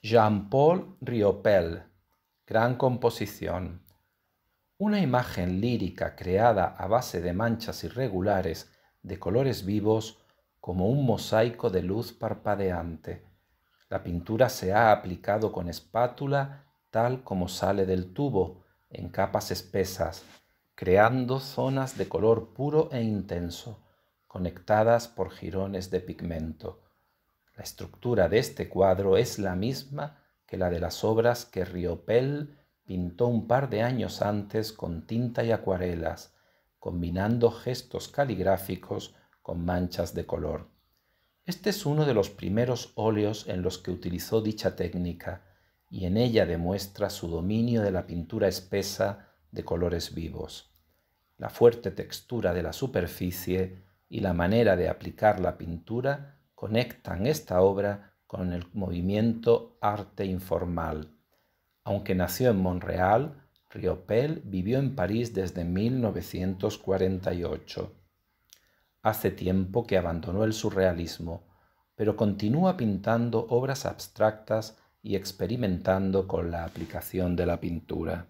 Jean-Paul Riopel, Gran composición. Una imagen lírica creada a base de manchas irregulares de colores vivos como un mosaico de luz parpadeante. La pintura se ha aplicado con espátula tal como sale del tubo, en capas espesas, creando zonas de color puro e intenso, conectadas por jirones de pigmento. La estructura de este cuadro es la misma que la de las obras que Riopel pintó un par de años antes con tinta y acuarelas, combinando gestos caligráficos con manchas de color. Este es uno de los primeros óleos en los que utilizó dicha técnica y en ella demuestra su dominio de la pintura espesa de colores vivos. La fuerte textura de la superficie y la manera de aplicar la pintura conectan esta obra con el movimiento arte informal. Aunque nació en Montreal, Riopel vivió en París desde 1948. Hace tiempo que abandonó el surrealismo, pero continúa pintando obras abstractas y experimentando con la aplicación de la pintura.